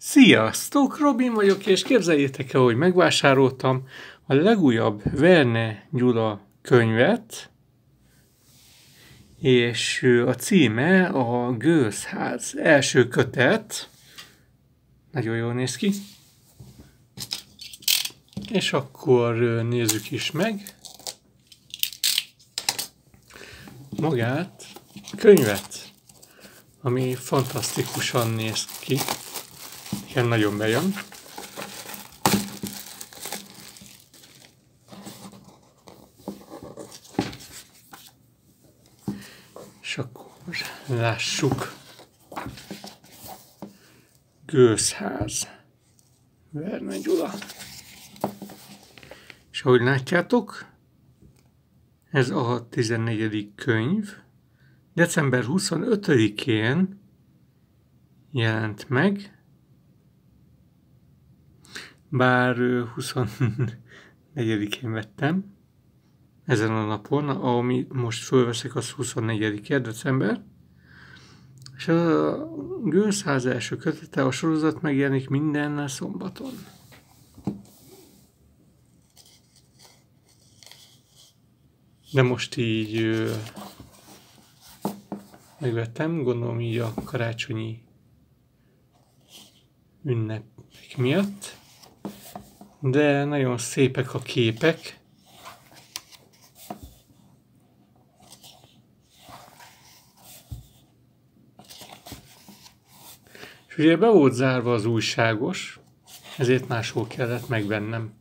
Sziasztok, Robin vagyok, és képzeljétek el, hogy megvásároltam a legújabb Verne Gyula könyvet, és a címe a Gőzház első kötet. Nagyon jól néz ki. És akkor nézzük is meg magát, könyvet, ami fantasztikusan néz ki. Igen, nagyon bejön. És akkor lássuk. Gőzház. Verne Gyula. És ahogy látjátok, ez a 14. könyv. December 25-én jelent meg, bár 24-én vettem, ezen a napon, ami most fölveszek, az 24 december, és a Gőzház első kötete, a sorozat megjelenik minden szombaton. De most így megvettem, gondolom így a karácsonyi ünnepek miatt de nagyon szépek a képek. És ugye be volt zárva az újságos, ezért máshol kellett megvennem.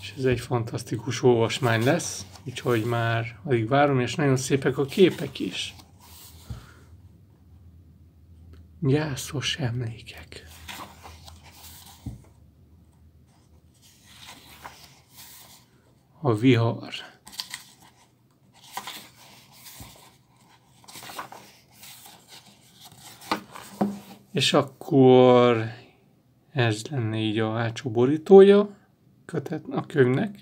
És ez egy fantasztikus olvasmány lesz, úgyhogy már alig várom, és nagyon szépek a képek is. Gyászos emlékek. A vihar. És akkor ez lenne így a hátsó borítója kötet a könyvnek.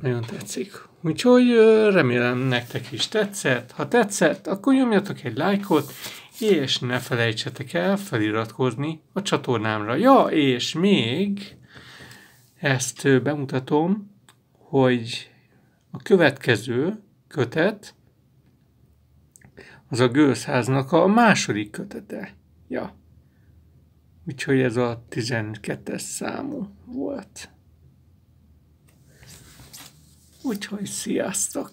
Nagyon tetszik. Úgyhogy remélem nektek is tetszett. Ha tetszett, akkor nyomjatok egy lájkot, és ne felejtsetek el feliratkozni a csatornámra. Ja, és még ezt bemutatom, hogy a következő kötet az a Gőzháznak a második kötete. Ja. Úgyhogy ez a 12-es számú volt. Úgyhogy sziasztok!